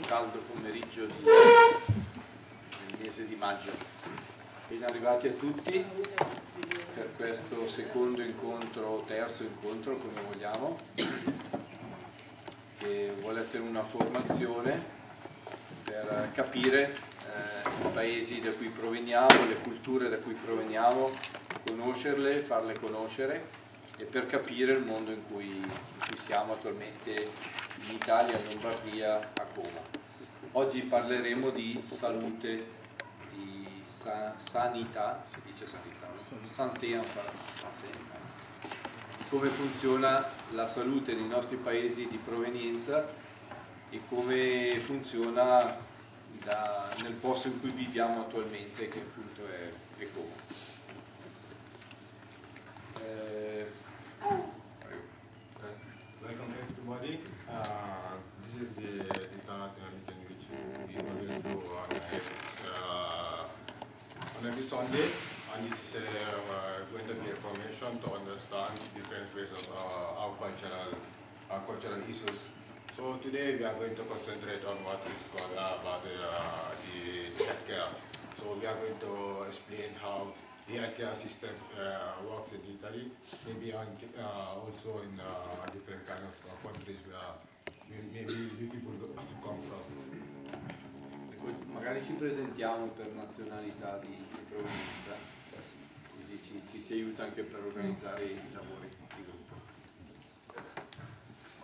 questo caldo pomeriggio di, del mese di maggio. Ben arrivati a tutti per questo secondo incontro, terzo incontro come vogliamo, che vuole essere una formazione per capire eh, i paesi da cui proveniamo, le culture da cui proveniamo, conoscerle, farle conoscere e per capire il mondo in cui, in cui siamo attualmente in Italia, in Lombardia, a Como. Oggi parleremo di salute, di sa sanità, si dice sanità, santé en français, come funziona la salute nei nostri paesi di provenienza e come funziona da, nel posto in cui viviamo attualmente, che appunto è, è Como. Is the, third meeting which we always on uh, on every Sunday, and it is uh, going to be a formation to understand different ways of uh, our cultural our cultural issues. So today we are going to concentrate on what is called uh, about the, uh, the healthcare. So we are going to explain how the healthcare system uh, works in Italy, maybe on, uh, also in uh, different kind of countries where maybe the people come from. Magari ci presentiamo per nazionalità di, di provenienza, così ci, ci si aiuta anche per organizzare i lavori di gruppo.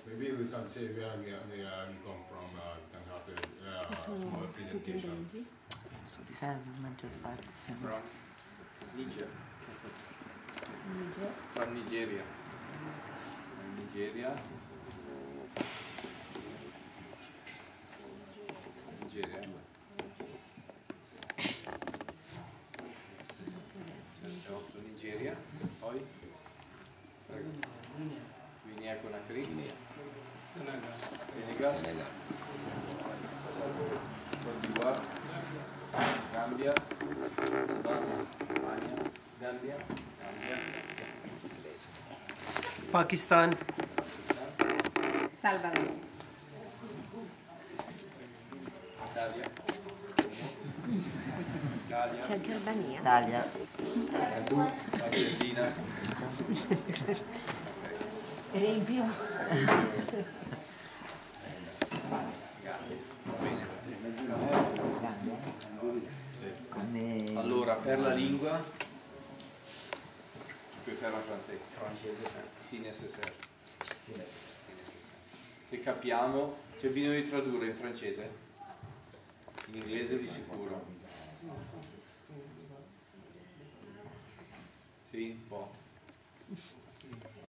Maybe we can say where we, are, where we come from, uh, we can have a uh, small presentation. inglesi. Sì, la maggior parte sembra. From Niger, Niger. from Nigeria. Nigeria. Nigeria. Nigeria, poi Guinea Conakry, Senegal, Côte d'Ivoire, Gambia, Albania, Gambia, Gambia, Pakistan, Salvador. Italia, C'è anche Albania. Italia, Argentina. Va bene. come Allora, per la lingua, fare en français. Sì. Sì, necessaire. Se capiamo, c'è bisogno di tradurre in francese? In inglese di sicuro. Sim, bom.